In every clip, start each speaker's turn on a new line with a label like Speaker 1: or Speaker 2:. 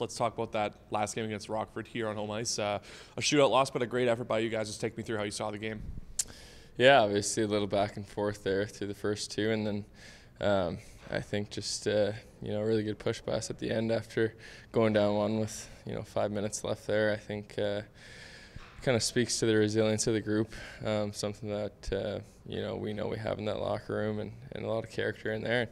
Speaker 1: Let's talk about that last game against Rockford here on home ice. Uh, a shootout loss, but a great effort by you guys. Just take me through how you saw the game.
Speaker 2: Yeah, obviously a little back and forth there through the first two, and then um, I think just uh, you know really good push pass at the end after going down one with you know five minutes left there. I think uh, kind of speaks to the resilience of the group, um, something that uh, you know we know we have in that locker room, and, and a lot of character in there.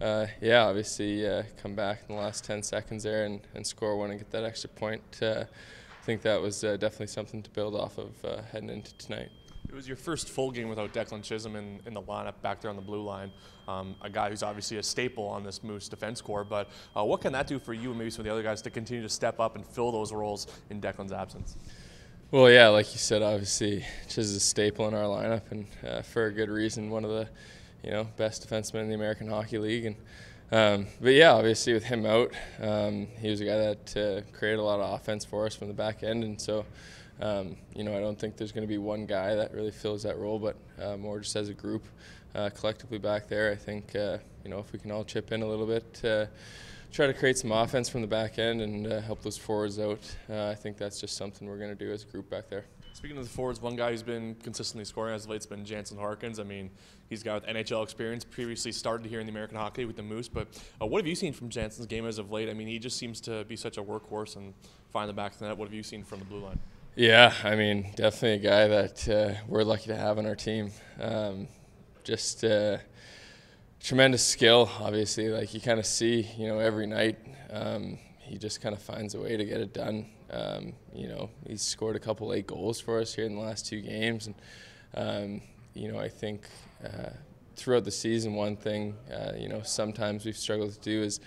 Speaker 2: Uh, yeah, obviously uh, come back in the last 10 seconds there and, and score one and get that extra point. Uh, I think that was uh, definitely something to build off of uh, heading into tonight.
Speaker 1: It was your first full game without Declan Chisholm in, in the lineup back there on the blue line. Um, a guy who's obviously a staple on this Moose defense core. But uh, what can that do for you and maybe some of the other guys to continue to step up and fill those roles in Declan's absence?
Speaker 2: Well, yeah, like you said, obviously is a staple in our lineup, and uh, for a good reason. One of the you know, best defenseman in the American Hockey League. And um, but yeah, obviously with him out, um, he was a guy that uh, created a lot of offense for us from the back end, and so. Um, you know, I don't think there's going to be one guy that really fills that role, but uh, more just as a group, uh, collectively back there. I think uh, you know if we can all chip in a little bit, try to create some offense from the back end and uh, help those forwards out. Uh, I think that's just something we're going to do as a group back there.
Speaker 1: Speaking of the forwards, one guy who's been consistently scoring as of late has been Jansen Harkins. I mean, he's got NHL experience, previously started here in the American Hockey with the Moose. But uh, what have you seen from Jansen's game as of late? I mean, he just seems to be such a workhorse and find the back of the net. What have you seen from the blue line?
Speaker 2: Yeah, I mean, definitely a guy that uh, we're lucky to have on our team. Um, just uh, tremendous skill, obviously. Like you kind of see, you know, every night. Um, he just kind of finds a way to get it done. Um, you know, he's scored a couple late goals for us here in the last two games, and um, you know, I think uh, throughout the season, one thing uh, you know sometimes we've struggled to do is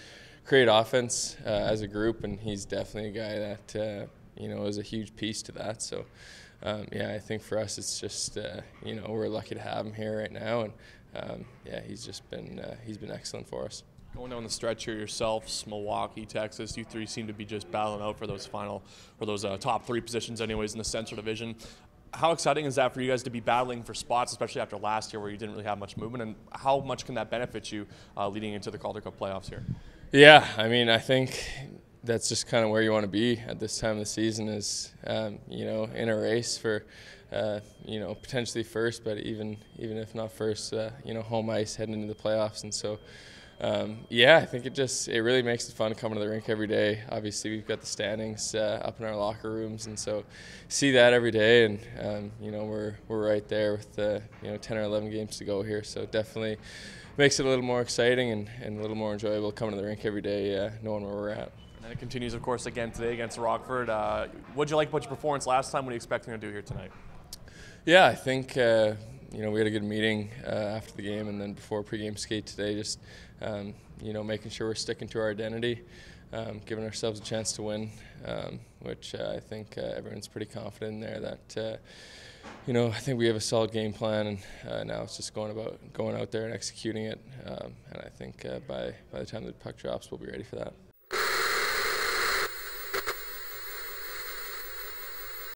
Speaker 2: create offense uh, as a group, and he's definitely a guy that uh, you know is a huge piece to that. So. Um, yeah, I think for us, it's just uh, you know we're lucky to have him here right now, and um, yeah, he's just been uh, he's been excellent for us.
Speaker 1: Going down the stretch here yourselves, Milwaukee, Texas, you three seem to be just battling out for those final, or those uh, top three positions, anyways, in the Central Division. How exciting is that for you guys to be battling for spots, especially after last year where you didn't really have much movement? And how much can that benefit you uh, leading into the Calder Cup playoffs here?
Speaker 2: Yeah, I mean, I think that's just kind of where you want to be at this time of the season is, um, you know, in a race for, uh, you know, potentially first, but even even if not first, uh, you know, home ice heading into the playoffs. And so, um, yeah, I think it just it really makes it fun coming to the rink every day. Obviously, we've got the standings uh, up in our locker rooms, and so see that every day. And um, you know, we're we're right there with uh, you know 10 or 11 games to go here, so definitely makes it a little more exciting and, and a little more enjoyable coming to the rink every day, uh, knowing where we're at.
Speaker 1: And it continues, of course, again today against Rockford. Uh, what did you like about your performance last time? What are you expecting to do here tonight?
Speaker 2: Yeah, I think uh, you know we had a good meeting uh, after the game and then before pregame skate today. Just um, you know making sure we're sticking to our identity, um, giving ourselves a chance to win, um, which uh, I think uh, everyone's pretty confident in there. That uh, you know I think we have a solid game plan, and uh, now it's just going about going out there and executing it. Um, and I think by by the time the puck drops, we'll be ready for that.